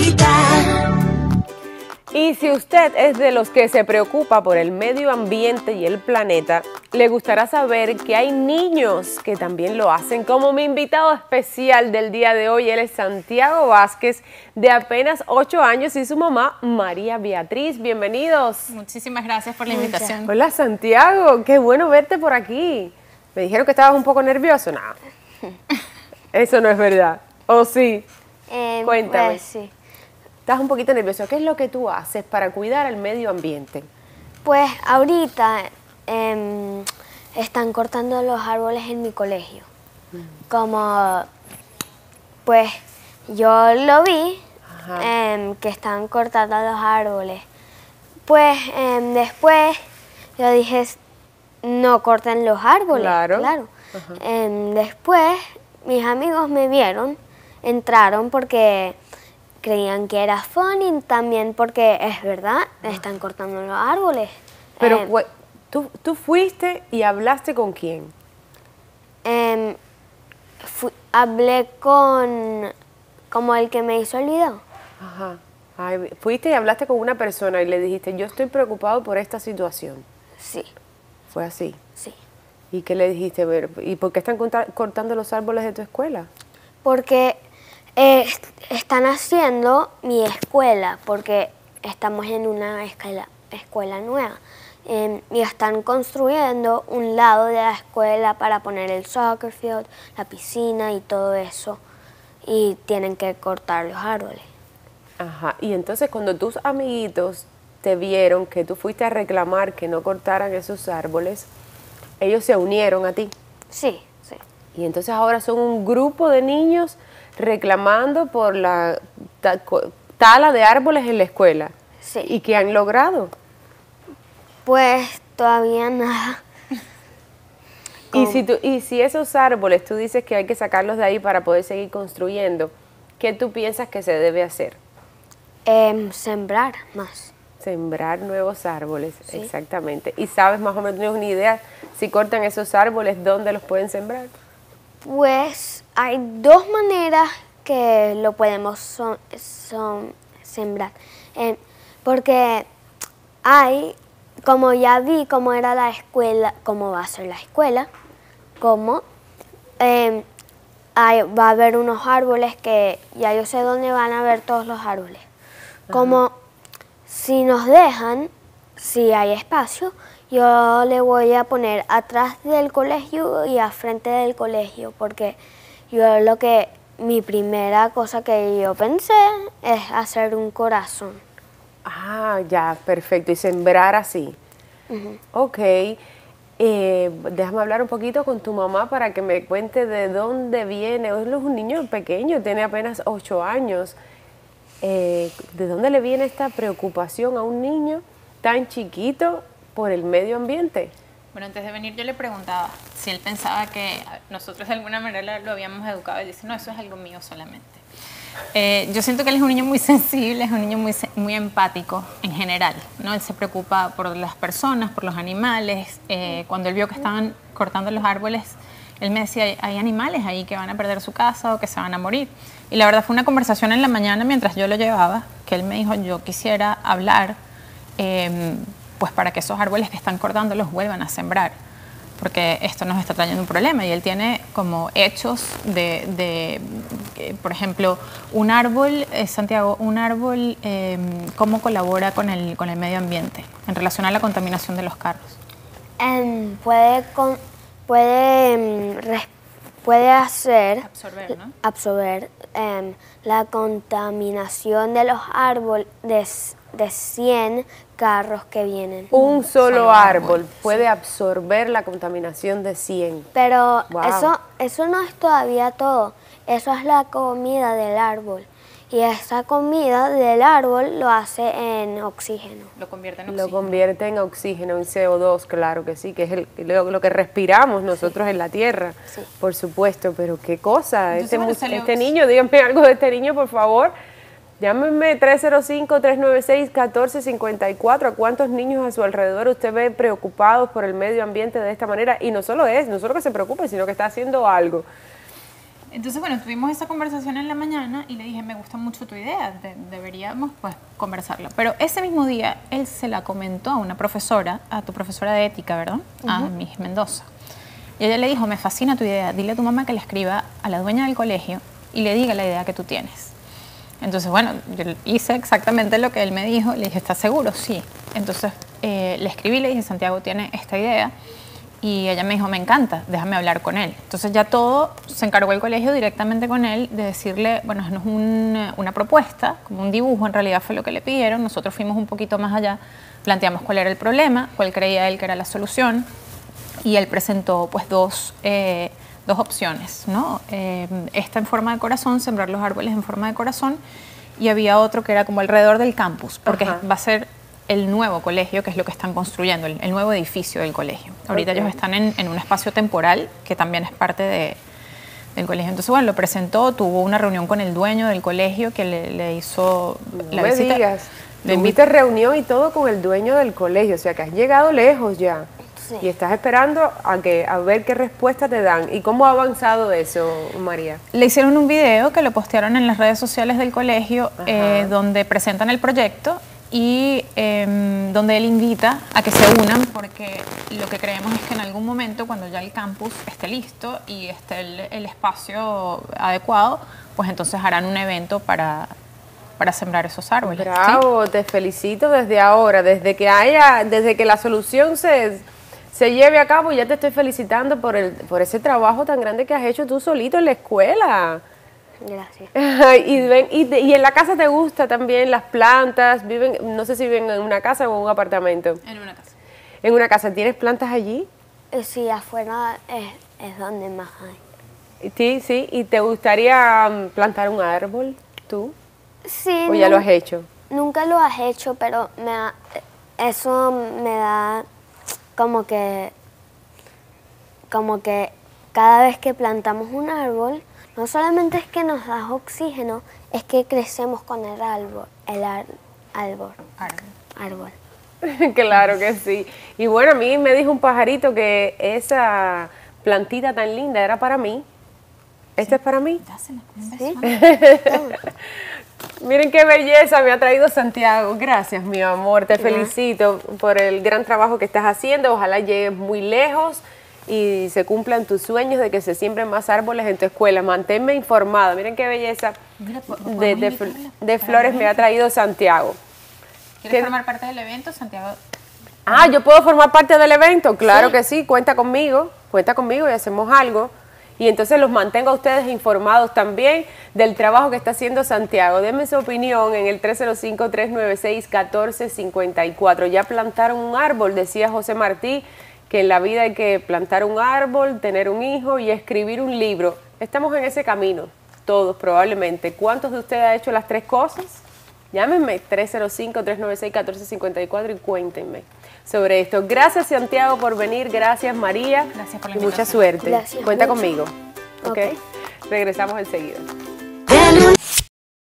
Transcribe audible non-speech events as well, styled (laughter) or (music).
vida. Y si usted es de los que se preocupa por el medio ambiente y el planeta, le gustará saber que hay niños que también lo hacen. Como mi invitado especial del día de hoy, él es Santiago Vázquez, de apenas 8 años, y su mamá, María Beatriz. Bienvenidos. Muchísimas gracias por la invitación. Hola Santiago, qué bueno verte por aquí. Me dijeron que estabas un poco nervioso. No, (laughs) eso no es verdad. ¿O sí? Eh, Cuéntame. pues, sí. Estás un poquito nervioso. ¿Qué es lo que tú haces para cuidar el medio ambiente? Pues ahorita em, están cortando los árboles en mi colegio. Como, pues yo lo vi, em, que están cortando los árboles. Pues em, después yo dije, "S- no corten los árboles. Claro. Em, después mis amigos me vieron, entraron porque creían que era funny, también porque es verdad, están cortando los árboles. Pero güey, ¿tú, tú fuiste y hablaste con quién? em, fui- hablé con como el que me hizo el video. Ajá. Ay, fuiste y hablaste con una persona y le dijiste, yo estoy preocupado por esta situación. Sí, Fue así. sí. ¿Y qué le dijiste? ¿Y por qué están cortando los árboles de tu escuela? Porque eh, est- están haciendo mi escuela, porque estamos en una escuela, escuela nueva. Em, y están construyendo un lado de la escuela para poner el soccer field, la piscina y todo eso. Y tienen que cortar los árboles. Ajá. Y entonces cuando tus amiguitos te vieron que tú fuiste a reclamar que no cortaran esos árboles, ellos se unieron a ti. Sí, sí. Y entonces ahora son un grupo de niños reclamando por la tala de árboles en la escuela. Sí. ¿Y qué han logrado? Pues todavía nada. (laughs) Y si, tú, y si esos árboles tú dices que hay que sacarlos de ahí para poder seguir construyendo, ¿qué tú piensas que se debe hacer? Em, sembrar más. Sembrar nuevos árboles, Sí. exactamente. ¿Y sabes más o menos, tienes una idea, si cortan esos árboles, dónde los pueden sembrar? Pues hay dos maneras que lo podemos son- son- sembrar. Eh, porque hay, como ya vi cómo era la escuela, cómo va a ser la escuela, eh, hay- va a haber unos árboles que ya yo sé dónde van a ver todos los árboles. Como si nos dejan, si hay espacio, yo le voy a poner atrás del colegio y a frente del colegio, porque yo lo que, mi primera cosa que yo pensé es hacer un corazón. Ah, ya, perfecto. Y sembrar así. Ok. Eh, déjame hablar un poquito con tu mamá para que me cuente de dónde viene. Él es un niño pequeño, tiene apenas 8 años. Eh, ¿De dónde le viene esta preocupación a un niño tan chiquito por el medio ambiente? Bueno, antes de venir yo le preguntaba si él pensaba que nosotros de alguna manera lo habíamos educado. Él dice, no, eso es algo mío solamente. Eh, yo siento que él es un niño muy (laughs) sensible, es un niño muy, muy empático en general. ¿no? Él se preocupa por las personas, por los animales. Eh, cuando él vio que estaban cortando los árboles, él me decía, "Hay- hay animales ahí que van a perder su casa o que se van a morir. Y la verdad fue una conversación en la mañana mientras yo lo llevaba, que él me dijo, yo quisiera hablar eh, pues para que esos árboles que están cortando los vuelvan a sembrar, porque esto nos está trayendo un problema y él tiene como hechos de, de, eh, por ejemplo, un árbol, eh, Santiago, un árbol, eh, ¿cómo colabora con el, con el medio ambiente en relación a la contaminación de los carros? Em, puede, con- puede, em, res- puede hacer Absorber, ¿no? absorber em, la contaminación de los árboles de, s- de 100 carros que vienen. Un solo, solo árbol, árbol, puede absorber la contaminación de 100. Pero Wow. eso, eso no es todavía todo. Eso es la comida del árbol. Y esa comida del árbol lo hace en oxígeno. Lo convierte en Lo oxígeno. convierte en oxígeno, en CO2, claro que sí, que es el- lo, lo que respiramos nosotros en la Tierra, Sí. por supuesto, pero qué cosa, Entonces, este, bueno, este niño, díganme algo de este niño, por favor. Llámenme 305-396-1454. ¿A cuántos niños a su alrededor usted ve preocupados por el medio ambiente de esta manera? Y no solo es, no solo que se preocupe, sino que está haciendo algo. Entonces, bueno, tuvimos esa conversación en la mañana y le dije, me gusta mucho tu idea, deberíamos pues conversarlo. Pero ese mismo día él se la comentó a una profesora, a tu profesora de ética, ¿verdad? A Miss Mendoza. Y ella le dijo, me fascina tu idea, dile a tu mamá que le escriba a la dueña del colegio y le diga la idea que tú tienes. Entonces, bueno, yo hice exactamente lo que él me dijo, le dije, ¿estás seguro? Sí. Entonces eh, le escribí, le dije, Santiago tiene esta idea y ella me dijo, me encanta, déjame hablar con él. Entonces ya todo se encargó el colegio directamente con él de decirle, bueno, es una propuesta, como un dibujo, en realidad fue lo que le pidieron, nosotros fuimos un poquito más allá, planteamos cuál era el problema, cuál creía él que era la solución y él presentó pues dos, eh, dos opciones, ¿no? Eh, esta en forma de corazón, sembrar los árboles en forma de corazón y había otro que era como alrededor del campus, porque va a ser el nuevo colegio, que es lo que están construyendo, el, nuevo edificio del colegio. Ahorita ellos están en, un espacio temporal que también es parte de, del colegio. Entonces, bueno, lo presentó, tuvo una reunión con el dueño del colegio que le, hizo la me visita. Digas. Le reunión y todo con el dueño del colegio, o sea que has llegado lejos ya. Y estás esperando a, que, a ver qué respuesta te dan. ¿Y cómo ha avanzado eso, María? Le hicieron un video que lo postearon en las redes sociales del colegio eh, donde presentan el proyecto y em, donde él invita a que se unan porque lo que creemos es que en algún momento cuando ya el campus esté listo y esté el, espacio adecuado, pues entonces harán un evento para, para sembrar esos árboles. Bravo, te felicito desde ahora, desde que haya, desde que la solución se, se lleve a cabo, ya te estoy felicitando por, el, por ese trabajo tan grande que has hecho tú solito en la escuela. Gracias. y, y, en la casa te gusta también las plantas, viven, no sé si viven en una casa o en un apartamento. En una casa. ¿En una casa tienes plantas allí? Eh, sí, afuera es, donde más hay. Sí, sí. ¿Y te gustaría mm, plantar un árbol tú? Sí. ¿O ya lo has hecho? Nunca lo has hecho, pero me eso me da como que, como que cada vez que plantamos un árbol, no solamente es que nos da oxígeno, es que crecemos con el árbol, el árbol. árbol. (laughs) claro que sí. Y bueno, a mí me dijo un pajarito que esa plantita tan linda era para mí. ¿Esta es para mí? ¿Sí? (laughs) Miren qué belleza me ha traído Santiago. Gracias, mi amor. Te felicito por el gran trabajo que estás haciendo. Ojalá llegues muy lejos y se cumplan tus sueños de que se siembren más árboles en tu escuela. Manténme informada. Miren qué belleza de, flores me ha traído Santiago. ¿Quieres formar parte del evento, Santiago? Ah, yo puedo formar parte del evento. Claro que sí. Cuenta conmigo. Cuenta conmigo y hacemos algo. Y entonces los mantengo a ustedes informados también del trabajo que está haciendo Santiago. Denme su opinión en el 305-396-1454. Ya plantaron un árbol, decía José Martí que en la vida hay que plantar un árbol, tener un hijo y escribir un libro. Estamos en ese camino, todos probablemente. ¿Cuántos de ustedes han hecho las tres cosas? Llámenme 305-396-1454 y cuéntenme sobre esto. Gracias Santiago por venir, gracias María. Gracias por la y mucha suerte. Gracias Cuenta conmigo. Okay. Regresamos enseguida.